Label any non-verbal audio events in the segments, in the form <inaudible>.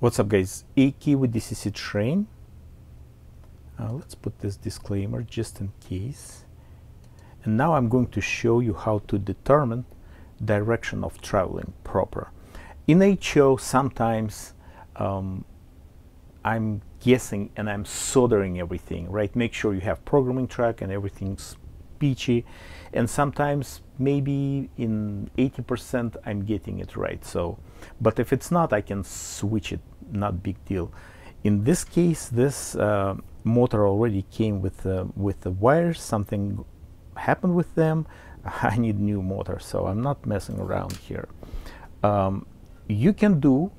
What's up guys, AK with DCC Train. Uh, let's put this disclaimer just in case. And now I'm going to show you how to determine direction of traveling proper. In HO sometimes um, I'm guessing and I'm soldering everything, right? Make sure you have programming track and everything's And sometimes maybe in 80% I'm getting it right. So, but if it's not, I can switch it not big deal. In this case, this uh, motor already came with uh, with the wires. Something happened with them. <laughs> I need new motor, so I'm not messing around here. Um, you can do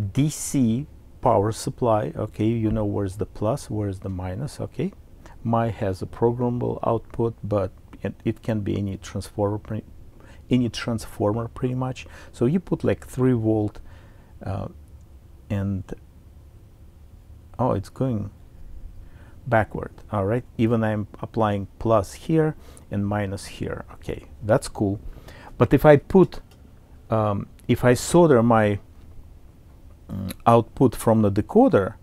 DC power supply. Okay, you know where's the plus, where's the minus. Okay, my has a programmable output, but it, it can be any transformer, any transformer pretty much. So you put like three volt. Uh, and oh it's going backward all right even I'm applying plus here and minus here okay that's cool but if I put um, if I solder my um, output from the decoder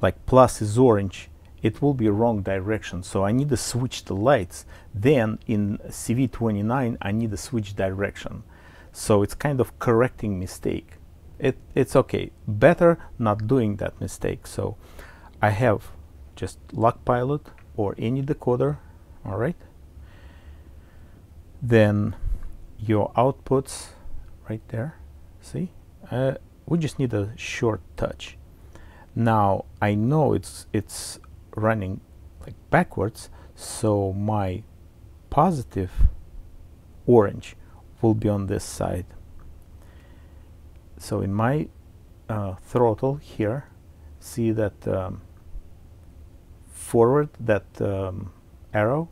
like plus is orange it will be wrong direction so I need to switch the lights then in CV29 I need to switch direction so it's kind of correcting mistake it, it's okay. Better not doing that mistake. So I have just LokPilot or any decoder, all right? Then your outputs right there, see? Uh, we just need a short touch. Now I know it's it's running like backwards, so my positive orange will be on this side. So in my uh, throttle here see that um, forward that um, arrow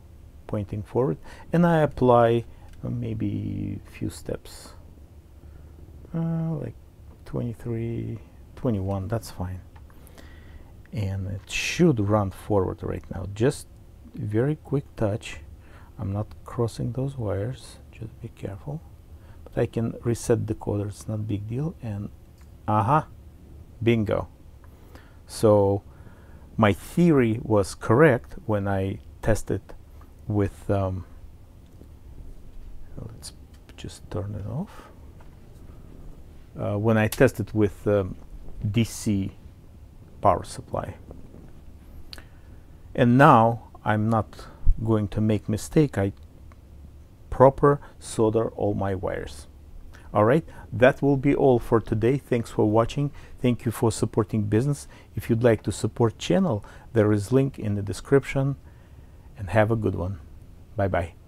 pointing forward and I apply uh, maybe a few steps. Uh, like 23 21 that's fine and it should run forward right now. Just very quick touch. I'm not crossing those wires. Just be careful. But I can reset the decoder it's not big deal. And aha bingo. So my theory was correct when I tested with um, let's just turn it off. Uh, when I tested with um, DC power supply. And now I'm not going to make mistake I proper solder all my wires. All right? That will be all for today. Thanks for watching. Thank you for supporting business. If you'd like to support channel there is link in the description. And have a good one. Bye bye